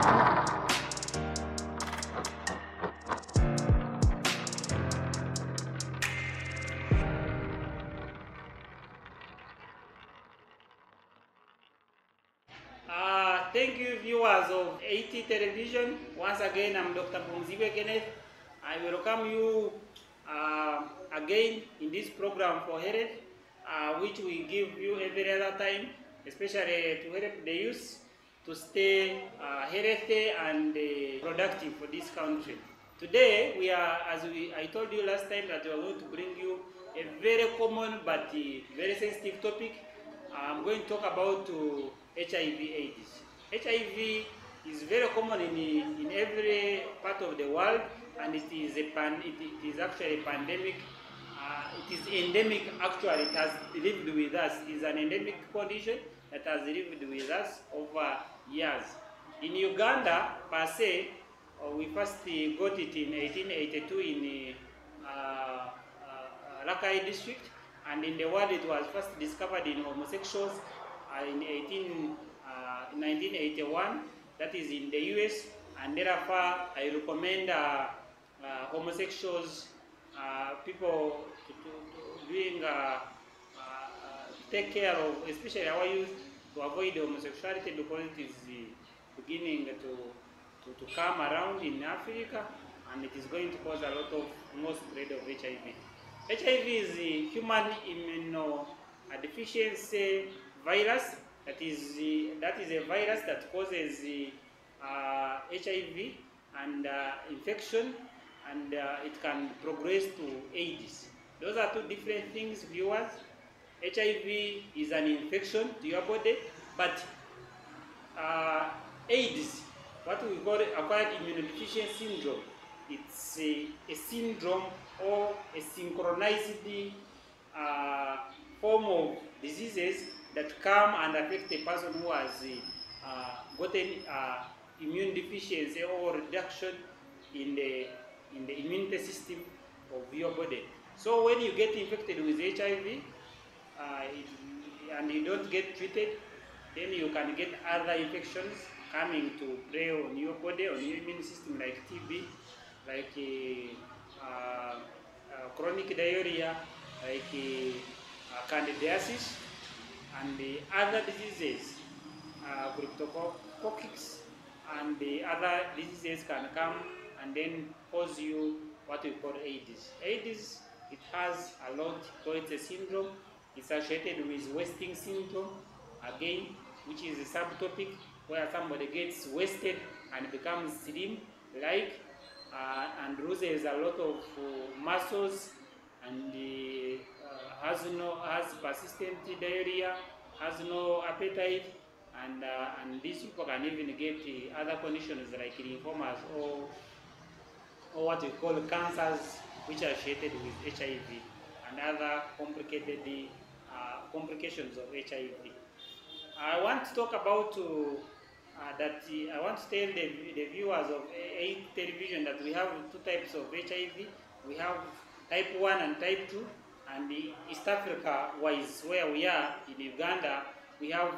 Uh, thank you, viewers of AT Television. Once again, I'm Dr. Punzibe Kenneth. I welcome you uh, again in this program for health, uh, which we give you every other time, especially to help the youth to stay uh, healthy and uh, productive for this country. Today, we are, as we, I told you last time, that we are going to bring you a very common but uh, very sensitive topic. I'm going to talk about HIV/AIDS. HIV is very common in, in every part of the world, and it is a pan, it, it is actually a pandemic. Uh, it is endemic. Actually, it has lived with us. It is an endemic condition that has lived with us over years. In Uganda, per se, uh, we first got it in 1882 in uh, uh, uh, Rakai district, and in the world it was first discovered in homosexuals in 18, uh, 1981, that is in the US, and therefore I recommend uh, uh, homosexuals, people to, to, to doing, take care of, especially our youth, to avoid homosexuality because it is beginning to, to, to come around in Africa, and it is going to cause a lot of more spread of HIV. HIV is the human immunodeficiency virus. That is, that is a virus that causes uh, HIV and uh, infection, and uh, it can progress to AIDS. Those are two different things, viewers. HIV is an infection to your body, but uh, AIDS, what we call acquired immunodeficiency syndrome, it's a, a syndrome or a synchronized uh, form of diseases that come and affect the person who has uh, gotten uh, immune deficiency or reduction in the in the immunity system of your body. So when you get infected with HIV uh, and you don't get treated, then you can get other infections coming to prey on your body, on your immune system, like TB, like uh, uh, chronic diarrhea, like uh, candidiasis, and the other diseases, uh, and the other diseases can come and then cause you what we call AIDS. AIDS, it has a lot, it's a syndrome. Associated with wasting syndrome, again, which is a subtopic where somebody gets wasted and becomes slim, like, uh, and loses a lot of uh, muscles and uh, has no has persistent diarrhea, has no appetite, and uh, and these people can even get uh, other conditions like lymphomas or or what we call cancers, which are associated with HIV and other complicated uh, complications of HIV. I want to talk about uh, that. Uh, I want to tell the, the viewers of A television that we have two types of HIV. We have type 1 and type 2, and East Africa wise, where we are in Uganda, we have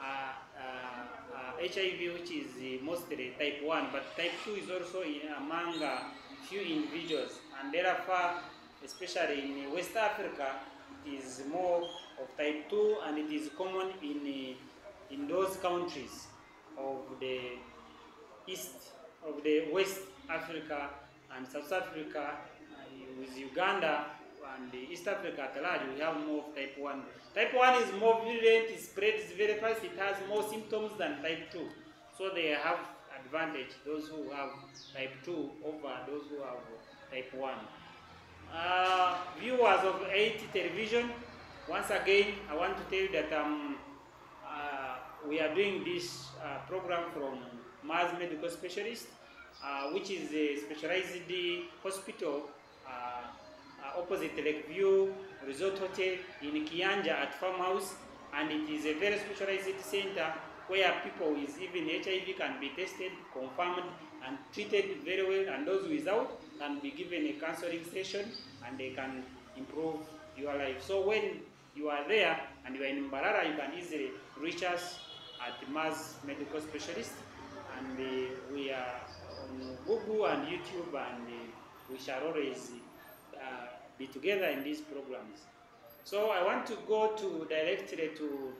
uh, uh, HIV, which is uh, mostly type 1, but type 2 is also in, among uh, few individuals, and therefore, especially in West Africa, is more of type 2, and it is common in, uh, in those countries of the East, of the West Africa and South Africa, uh, with Uganda and East Africa at large, we have more of type 1. Type 1 is more virulent, it spreads very fast, it has more symptoms than type 2. So they have advantage, those who have type 2 over those who have type 1. Uh, viewers of AT television, once again, I want to tell you that um, uh, we are doing this uh, program from Mars Medical Specialist, uh, which is a specialized hospital uh, opposite Lakeview Resort Hotel in Kianja at Farmhouse, and it is a very specialized center where people with even HIV can be tested, confirmed, and treated very well, and those without can be given a counseling session and they can improve your life. So when you are there and you are in Mbarara, you can easily reach us at Mars Medical Specialist, and uh, we are on Google and YouTube, and uh, we shall always uh, be together in these programs. So I want to go to directly to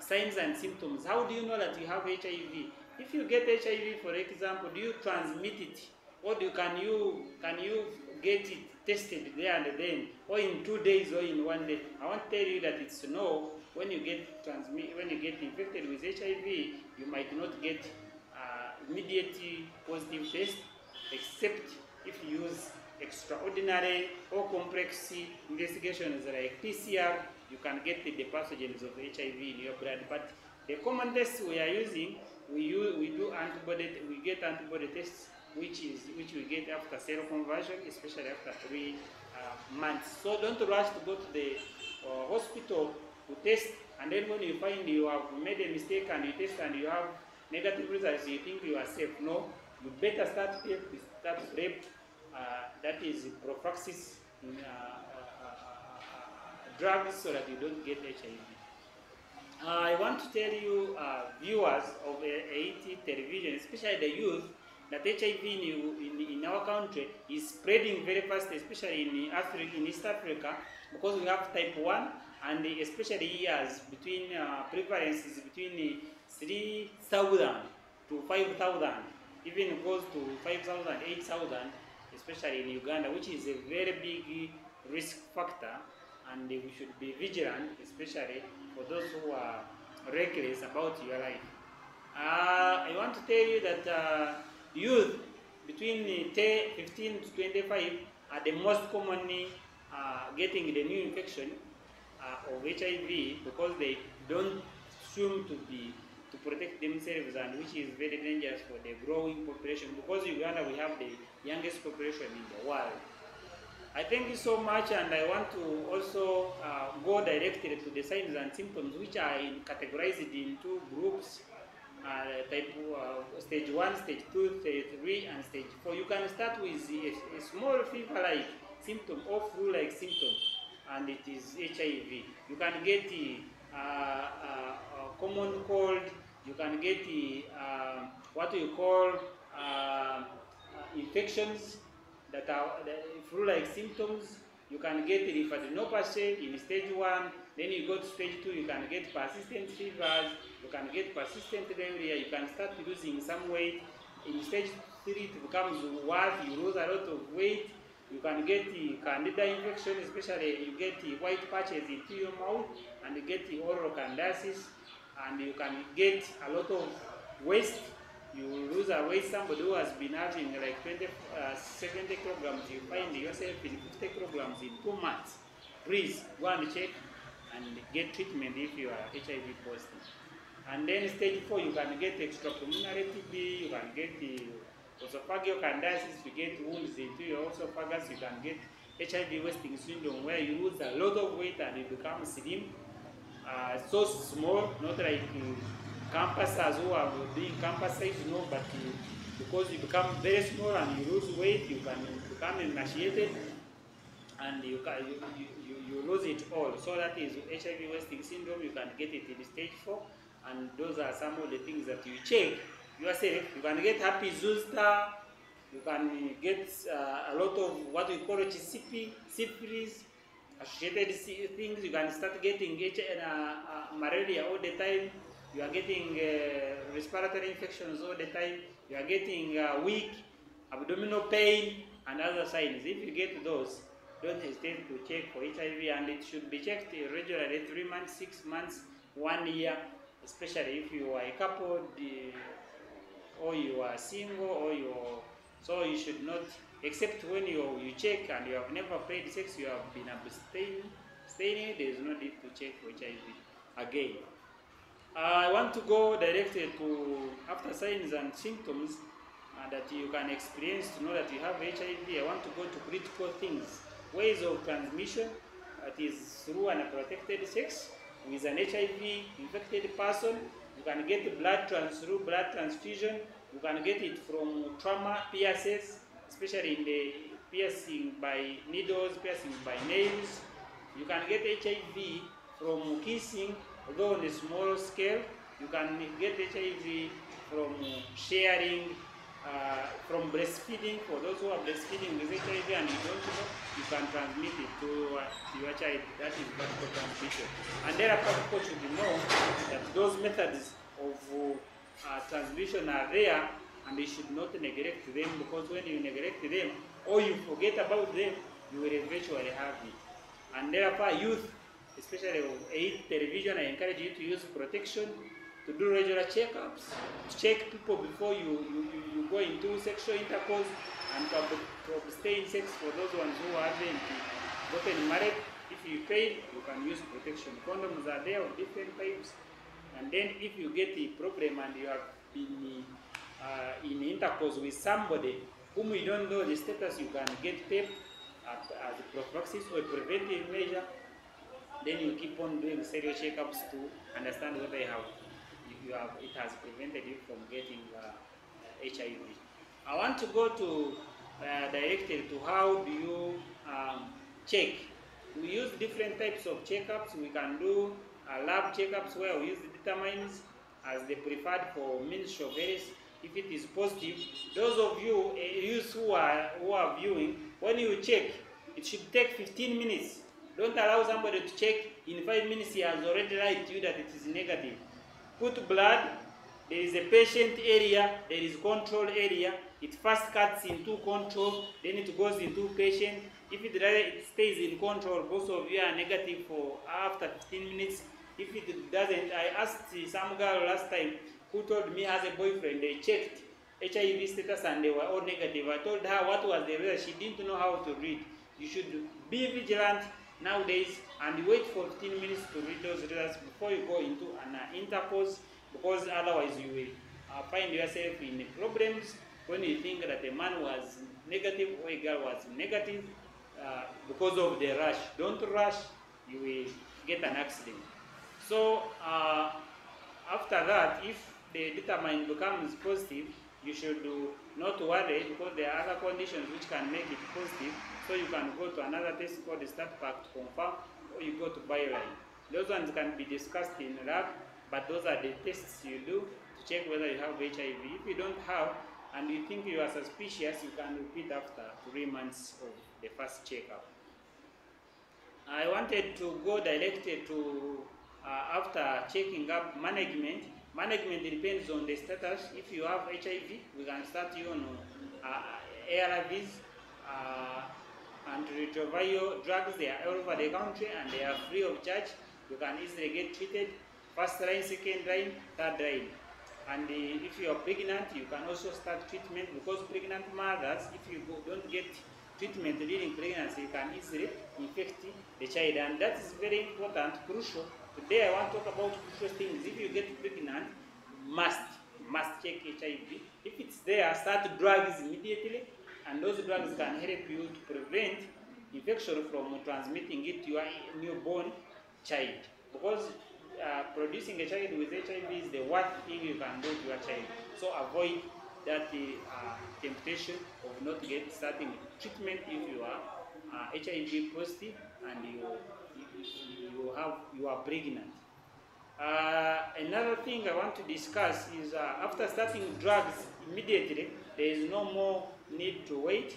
signs and symptoms. How do you know that you have HIV? If you get HIV, for example, do you transmit it, or do can you can you get it tested there and then, or in two days, or in one day? I want to tell you that it's no. When you get transmit, when you get infected with HIV, you might not get uh, immediate positive test, except if you use extraordinary or complex investigations like PCR, you can get the, the pathogens of HIV in your blood. But the common tests we are using, we use, we do antibody, we get antibody tests, which is which we get after seroconversion, especially after three uh, months. So don't rush to go to the uh, hospital to test, and then when you find you have made a mistake and you test and you have negative results, you think you are safe. No, you better start PrEP, start PrEP. Uh, that is prophylaxis uh, uh, drugs so that you don't get HIV. I want to tell you, viewers of AET television, especially the youth, that HIV in, in, in, our country is spreading very fast, especially in Africa, in East Africa, because we have type 1, and especially years between uh, prevalence is between 3,000 to 5,000, even goes to 5,000, 8,000, especially in Uganda, which is a very big risk factor, and we should be vigilant, especially for those who are reckless about your life. Uh, I want to tell you that uh, youth between 10, 15 to 25 are the most commonly uh, getting the new infection uh, of HIV because they don't assume to be to protect themselves and which is very dangerous for the growing population because Uganda we have the youngest population in the world. I thank you so much and I want to also uh, go directly to the signs and symptoms which are in, categorized in two groups uh, type uh, stage 1, stage 2, stage 3 and stage 4. You can start with a, a small fever-like symptom or flu-like symptom and it is HIV. You can get the uh, uh, uh, common cold, you can get the um, what you call infections that are flu-like symptoms. You can get lymphadenopathy in stage 1, then you go to stage 2, you can get persistent fevers, you can get persistent malaria, you can start losing some weight. In stage 3, it becomes worse, you lose a lot of weight. You can get candida infection, especially you get white patches into your mouth, and you get oral candidiasis, and you can get a lot of waste you lose a weight, somebody who has been having like 20, uh, 70 kilograms, you find yourself in 50 kilograms in two months. Please go and check and get treatment if you are HIV positive. And then stage 4, you can get extrapulmonary TB, you can get the esophageal candidiasis, you get wounds into your esophagus, you can get HIV wasting syndrome where you lose a lot of weight and you become slim. Uh, so small, not like campusers who are being campus size, you know, but you, because you become very small and you lose weight, you can become emaciated and you, can, you, you, you lose it all. So that is HIV wasting syndrome, you can get it in stage 4 and those are some of the things that you check yourself. You can get herpes zoster, you can get uh, a lot of what we call HCP, syphilis, associated things. You can start getting uh, uh, malaria all the time. You are getting uh, respiratory infections all the time. You are getting uh, weak, abdominal pain, and other signs. If you get those, don't hesitate to check for HIV, and it should be checked regularly, three months, six months, one year, especially if you are a couple, or you are single, or you are, so you should not, except when you, you check and you have never played sex, you have been abstaining, staining, there is no need to check for HIV again. Uh, I want to go directly to after signs and symptoms uh, that you can experience to know that you have HIV. I want to go to critical things, ways of transmission, that is through unprotected sex with an HIV infected person. You can get blood trans through blood transfusion. You can get it from trauma pierces, especially in the piercing by needles, piercing by nails. You can get HIV from kissing, although on a small scale. You can get HIV from sharing uh, from breastfeeding, for those who are breastfeeding with HIV and you don't know, you can transmit it to, uh, your child. That is vertical transmission. And therefore, people should know that those methods of uh, transmission are there and you should not neglect them because when you neglect them or you forget about them, you will eventually have it. And therefore, youth, especially of aid television, I encourage you to use protection to do regular checkups, to check people before you, you, you, go into sexual intercourse, and to, ab- to abstain sex for those ones who haven't gotten married. If you fail, you can use protection. Condoms are there of different types. And then if you get a problem and you have been uh, in intercourse with somebody whom you don't know the status, you can get PEP as a prophylaxis or a preventive measure. Then you keep on doing serial checkups to understand whether you have, you have, it has prevented you from getting uh, HIV. I want to go to uh, directly to how do you um, check. We use different types of checkups. We can do uh, lab checkups where we use the determines as the preferred for menstrual virus. If it is positive, those of you uh, youths who are who are viewing, when you check, it should take 15 minutes. Don't allow somebody to check in five minutes. He has already lied to you that it is negative. Put blood. There is a patient area. There is control area. It first cuts into control, then it goes into patient. If it, it stays in control, both of you are negative for after 15 minutes. If it doesn't, I asked some girl last time who told me as a boyfriend they checked HIV status and they were all negative. I told her what was the result. She didn't know how to read. You should be vigilant nowadays and wait for 15 minutes to read those results before you go into an uh, intercourse because otherwise you will uh, find yourself in problems when you think that a man was negative or a girl was negative uh, because of the rush. Don't rush, you will get an accident. So uh, after that, if the determine becomes positive, you should do not worry because there are other conditions which can make it positive. So you can go to another test called the Stat-Pak to confirm, or you go to Bioline. Those ones can be discussed in lab, but those are the tests you do to check whether you have HIV. If you don't have, and you think you are suspicious, you can repeat after three months of the first checkup. I wanted to go directly to uh, after checking up management. Management depends on the status. If you have HIV, we can start you on uh, ARVs uh, antiretroviral drugs. They are all over the country and they are free of charge. You can easily get treated. First line, second line, third line. And if you are pregnant, you can also start treatment because pregnant mothers, if you don't get treatment during pregnancy, you can easily infect the child. And that is very important, crucial. Today I want to talk about crucial things. If you get pregnant, must, must check HIV. If it's there, start drugs immediately. And those drugs can help you to prevent infection from transmitting it to your newborn child. Because uh, producing a child with HIV is the worst thing you can do to your child. So avoid that uh, temptation of not get starting treatment if you are uh, HIV positive and you, you, you have you are pregnant. Uh, another thing I want to discuss is uh, after starting drugs immediately, there is no more need to wait.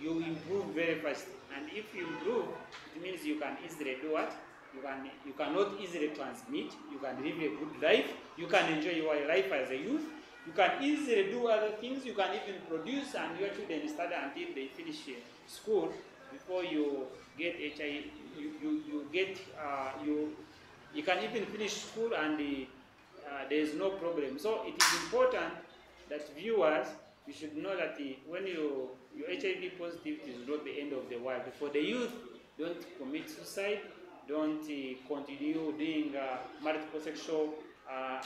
You improve very fast, and if you improve, it means you can easily do what you can you cannot easily transmit. You can live a good life. You can enjoy your life as a youth. You can easily do other things. You can even produce, and your children study until they finish school before you get HIV. You you, you get uh, you you can even finish school and uh, there is no problem. So it is important that viewers you should know that the, when you your HIV positivity is not the end of the world. For the youth, don't commit suicide don't uh, continue doing uh, multiple sexual uh,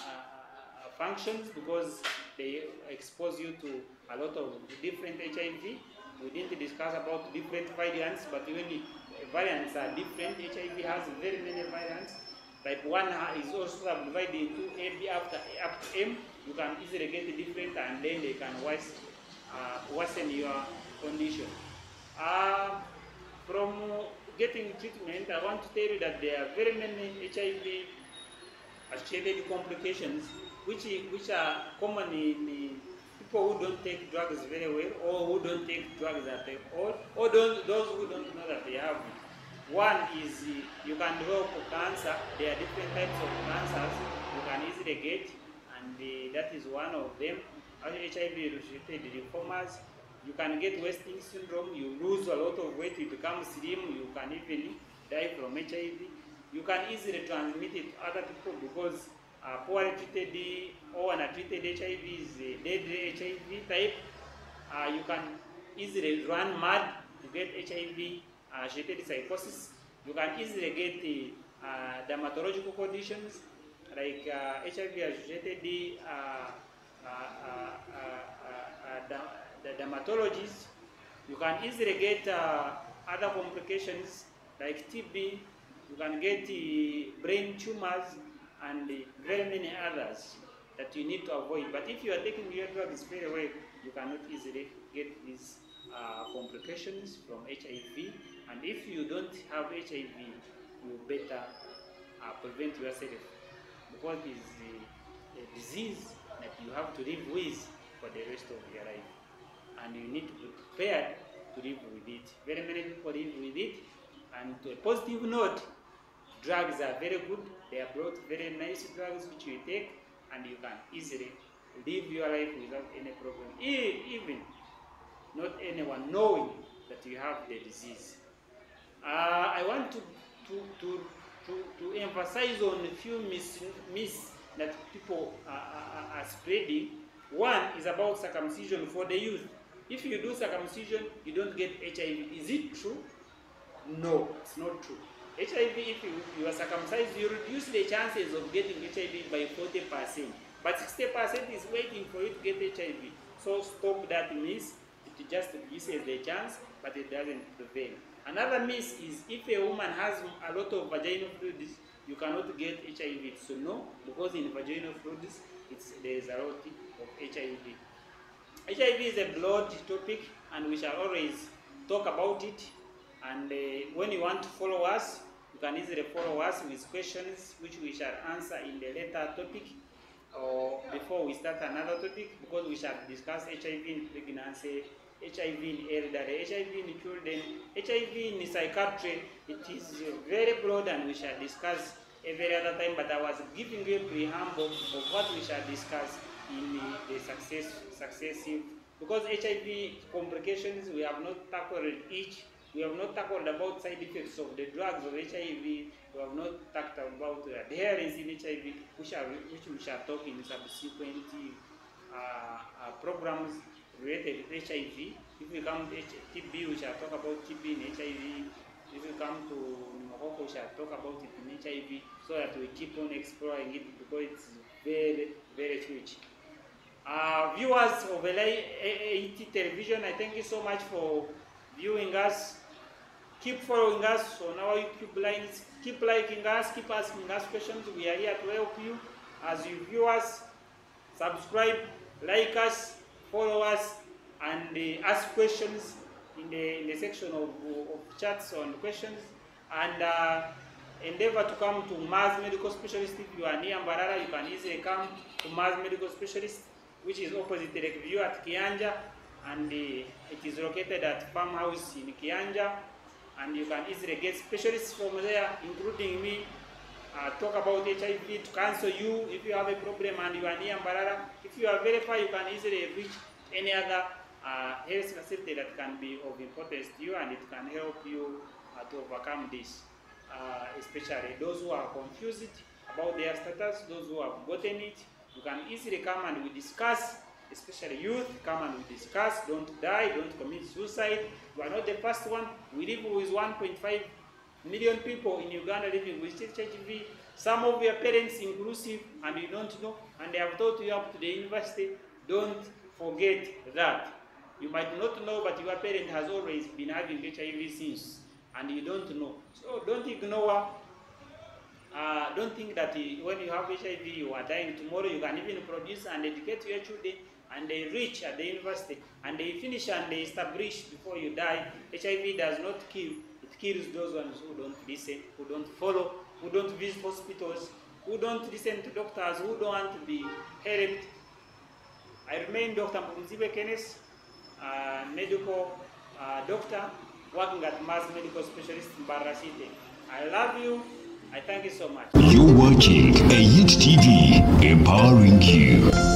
functions because they expose you to a lot of different HIV. We didn't discuss about different variants, but even variants are different, HIV has very many variants. Type one is also subdivided into A, B after up M. You can easily get different, and then they can worsen, worsen your condition. from getting treatment, I want to tell you that there are very many HIV associated complications which, which are common in people who don't take drugs very well or who don't take drugs at all, or don't, those who don't know that they have it. One is uh, you can develop cancer. There are different types of cancers you can easily get, and uh, that is one of them. HIV-related lymphomas. You can get wasting syndrome. You lose a lot of weight. You become slim. You can even die from HIV. You can easily transmit it to other people because uh, poorly treated or untreated HIV is a deadly HIV type. Uh, you can easily run mad to get HIV uh, psychosis. You can easily get the uh, dermatological conditions like HIV associated the dermatologists. You can easily get uh, other complications like TB. You can get uh, brain tumors and very many others that you need to avoid. But if you are taking your drugs very well, you cannot easily get these uh, complications from HIV. And if you don't have HIV, you better uh, prevent yourself it's a, a disease that you have to live with for the rest of your life. And you need to be prepared to live with it. Very many people live with it. And to a positive note, drugs are very good. They are brought very nice drugs which you take and you can easily live your life without any problem. Even not anyone knowing that you have the disease. Uh, I want to, to, to, to, to emphasize on a few myths, that people are, are, are spreading. One is about circumcision for the youth. If you do circumcision, you don't get HIV. Is it true? No, it's not true. HIV, if you, you are circumcised, you reduce the chances of getting HIV by 40%. But 60% is waiting for you to get HIV. So stop that myth. It just reduces the chance, but it doesn't prevail. Another myth is if a woman has a lot of vaginal fluids, you cannot get HIV. So no, because in vaginal fluids, there is a lot of HIV. HIV is a broad topic, and we shall always talk about it. And uh, when you want to follow us, you can easily follow us with questions which we shall answer in the later topic or before we start another topic because we shall discuss HIV in pregnancy, HIV in elderly, HIV in children, HIV in psychiatry. It is very broad and we shall discuss every other time, but I was giving a preamble of what we shall discuss in uh, the success, successive, because HIV complications, we have not tackled each we have not tackled about side effects of the drugs of HIV. We have not talked about uh, adherence in HIV, which, are, which we shall talk in subsequent uh, uh, programs related HIV. If we come to TB, we shall talk about TB in HIV. If we come to pneumococcal, we shall talk about it in HIV, so that we keep on exploring it because it's very, very huge. Uh, viewers of LIT television, I thank you so much for viewing us. Keep following us on our YouTube lines. Keep liking us. Keep asking us questions. We are here to help you as you view us. Subscribe, like us, follow us, and uh, ask questions in the, in the section of, of chats on questions. And uh, endeavor to come to Mars Medical Specialist. If you are near Mbarara, you can easily come to Mars Medical Specialist, which is opposite Lakeview at Kianja. And uh, it is located at Farmhouse in Kianja and you can easily get specialists from there, including me, uh, talk about HIV to counsel you if you have a problem and you are near Mbarara. If you are very far, you can easily reach any other uh, health facility that can be of importance to you and it can help you uh, to overcome this. Uh, especially those who are confused about their status, those who have gotten it, you can easily come and we discuss especially youth, come and we discuss, don't die, don't commit suicide. You are not the first one. We live with 1.5 million people in Uganda living with HIV. Some of your parents inclusive and you don't know, and they have taught you up to the university. Don't forget that. You might not know, but your parent has always been having HIV since, and you don't know. So don't ignore uh, don't think that uh, when you have HIV, you are dying tomorrow. You can even produce and educate your children, and they reach at the university, and they finish and they establish before you die. HIV does not kill; kills those ones who don't listen, who don't follow, who don't visit hospitals, who don't listen to doctors, who don't want to be helped. I remain Dr. Mbunzibe Kenneth, uh, medical uh, doctor working at Mars Medical Specialist in Mbarara City. I love you. I thank you so much. You're watching TV, empowering you.